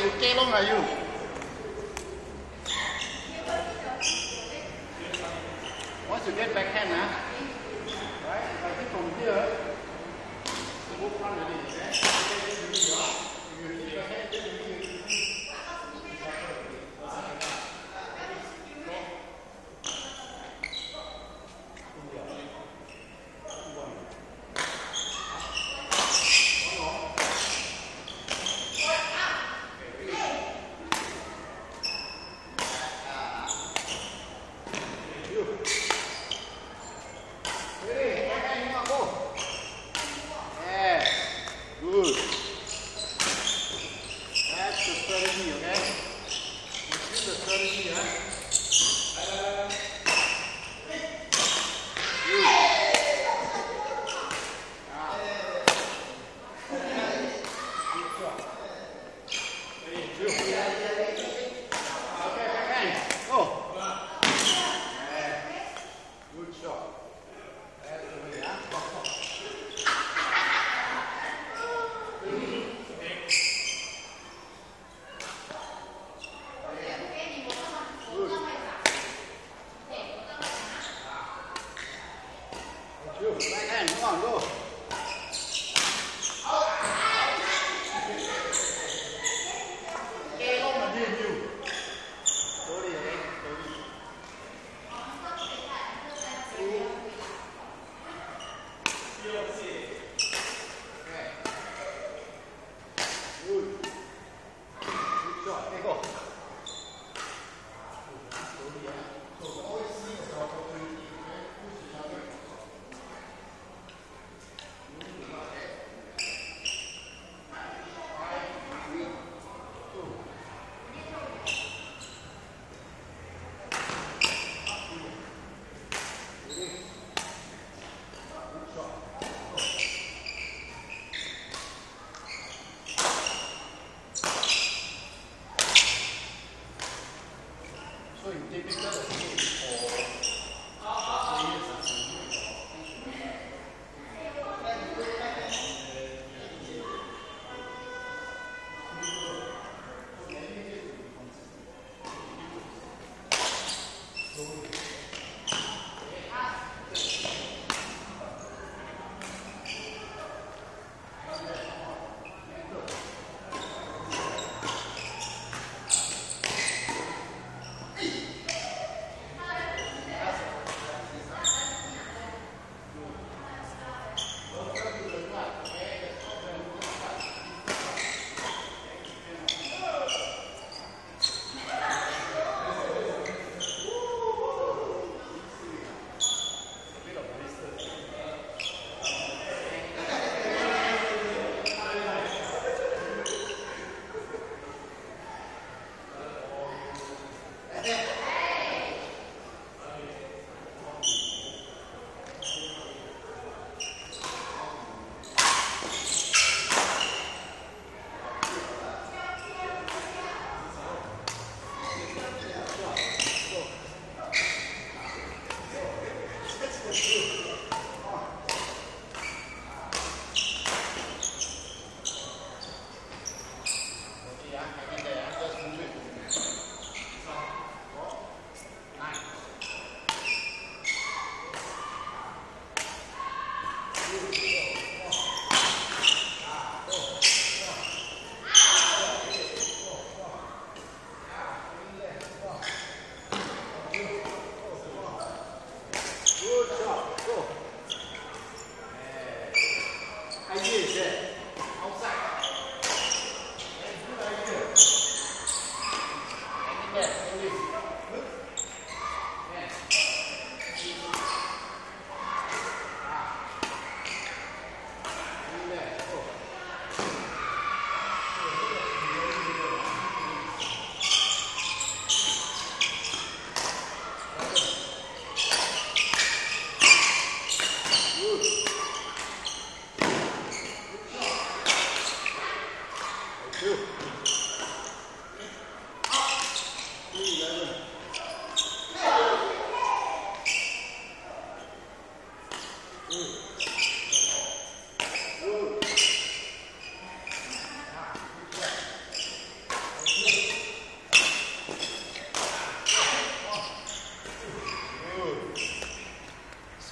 are long are you? Once you get backhand, huh? 来看龙王肉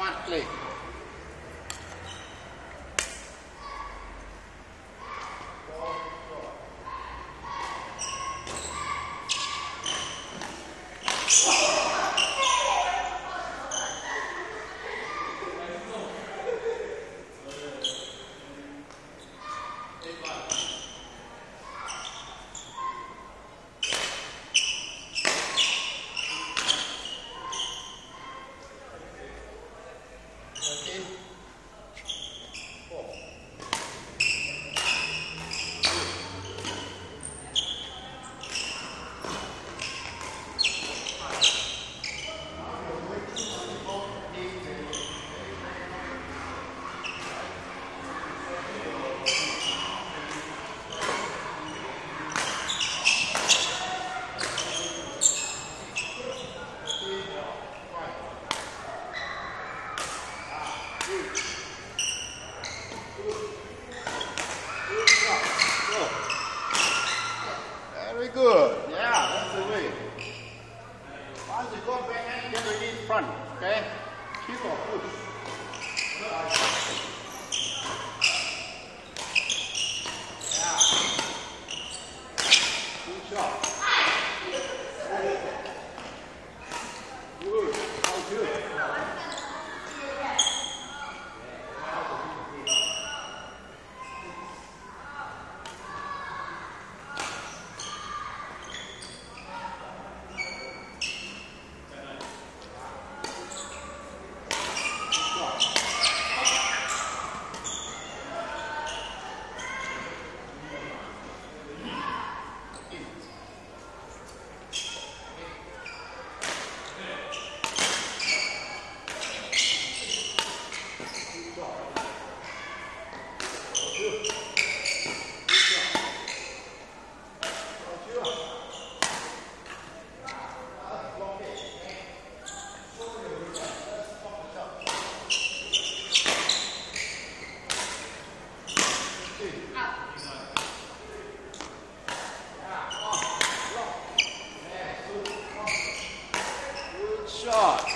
smartly shot. God.